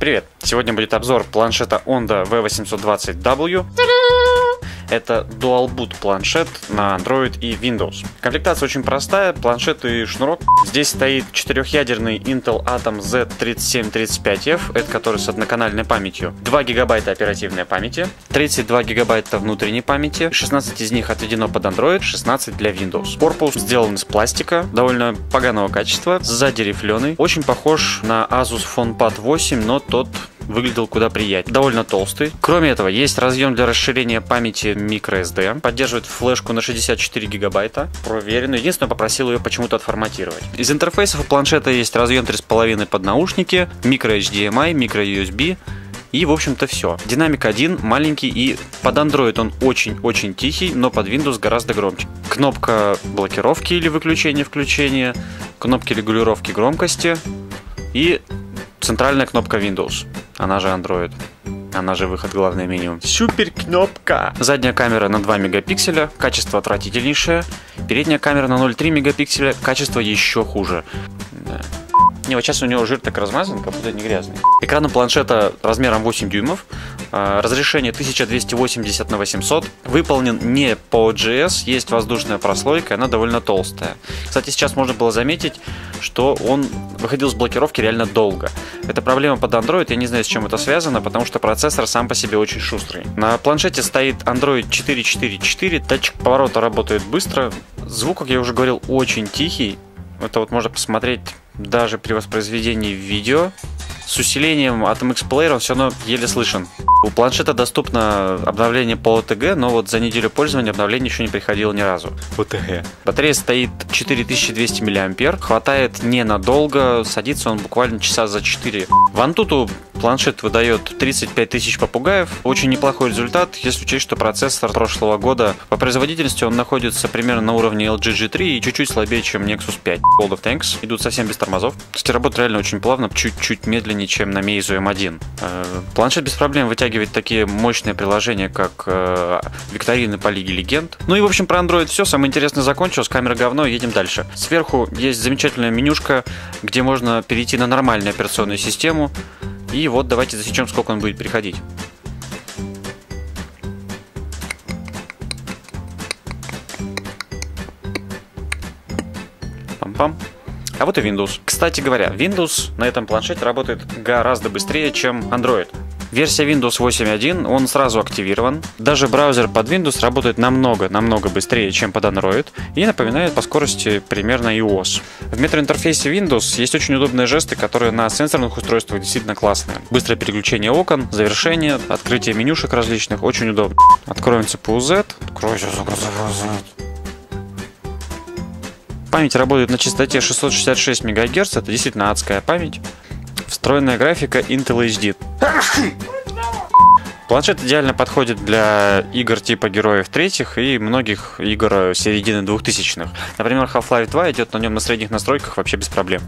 Привет! Сегодня будет обзор планшета Onda V820W. Это Dual Boot планшет на Android и Windows. Комплектация очень простая, планшет и шнурок. Здесь стоит четырехъядерный Intel Atom Z3735F, это который с одноканальной памятью. 2 гигабайта оперативной памяти, 32 гигабайта внутренней памяти, 16 из них отведено под Android, 16 для Windows. Корпус сделан из пластика, довольно поганого качества, сзади рифленый. Очень похож на Asus PhonePad 8, но тот выглядел куда приятнее. Довольно толстый. Кроме этого, есть разъем для расширения памяти microSD. Поддерживает флешку на 64 гигабайта. Проверенную. Единственное, попросил ее почему-то отформатировать. Из интерфейсов у планшета есть разъем 3.5 под наушники, micro-HDMI, micro-USB и, в общем-то, все. Динамик один, маленький, и под Android он очень-очень тихий, но под Windows гораздо громче. Кнопка блокировки или выключения-включения, кнопки регулировки громкости и центральная кнопка Windows она же Android. Она же выход главное меню. Супер кнопка! Задняя камера на 2 мегапикселя, качество отвратительнейшее. Передняя камера на 0,3 мегапикселя, качество еще хуже. Да. Не, вот сейчас у него жир так размазан, как будто не грязный. Экран у планшета размером 8 дюймов, а, разрешение 1280 на 800, выполнен не по GS, есть воздушная прослойка, она довольно толстая. Кстати, сейчас можно было заметить, что он выходил с блокировки реально долго. Это проблема под Android, я не знаю, с чем это связано, потому что процессор сам по себе очень шустрый. На планшете стоит Android 4.4.4, датчик поворота работает быстро, звук, как я уже говорил, очень тихий, это вот можно посмотреть даже при воспроизведении видео. С усилением от MX Player он все равно еле слышен. У планшета доступно обновление по OTG, но вот за неделю пользования обновление еще не приходило ни разу. OTG. Батарея стоит 4200 мАh, хватает ненадолго, садится он буквально часа за 4. В Antutu планшет выдает 35 тысяч попугаев. Очень неплохой результат, если учесть, что процессор прошлого года по производительности он находится примерно на уровне LG G3 и чуть-чуть слабее, чем Nexus 5. World of Tanks идут совсем без тормозов. Кстати, работает реально очень плавно, чуть-чуть медленнее, чем на Meizu M1. Э, планшет без проблем вытягивает такие мощные приложения, как э, викторины по Лиге Легенд. Ну и, в общем, про Android все. Самое интересное закончилось. Камера говно, едем дальше. Сверху есть замечательная менюшка, где можно перейти на нормальную операционную систему. И вот давайте засечем, сколько он будет переходить. Пам-пам. А вот и Windows. Кстати говоря, Windows на этом планшете работает гораздо быстрее, чем Android. Версия Windows 8.1, он сразу активирован. Даже браузер под Windows работает намного-намного быстрее, чем под Android и напоминает по скорости примерно iOS. В метроинтерфейсе Windows есть очень удобные жесты, которые на сенсорных устройствах действительно классные. Быстрое переключение окон, завершение, открытие менюшек различных, очень удобно. Откроем CPU Z. Z. Память работает на частоте 666 МГц, это действительно адская память. Встроенная графика Intel HD. Планшет идеально подходит для игр типа Героев Третьих и многих игр середины 2000-х. Например, Half-Life 2 идет на нем на средних настройках вообще без проблем.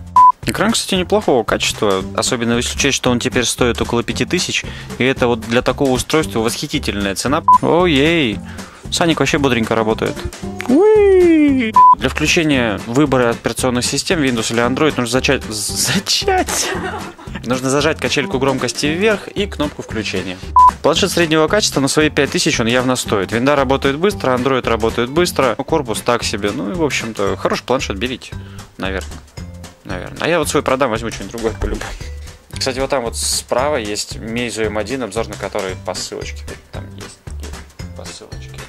Экран, кстати, неплохого качества, особенно если учесть, что он теперь стоит около 5000, и это вот для такого устройства восхитительная цена. Ой-ей! Саник вообще бодренько работает. Уи! Для включения выбора операционных систем Windows или Android нужно зачать... Зачать? Нужно зажать качельку громкости вверх и кнопку включения. Планшет среднего качества на свои 5000 он явно стоит. Винда работает быстро, Android работает быстро, корпус так себе. Ну и, в общем-то, хороший планшет берите, наверное. Наверное. А я вот свой продам, возьму что-нибудь другое по-любому. Кстати, вот там вот справа есть Meizu M1, обзор на который по ссылочке. Там есть, есть по ссылочке.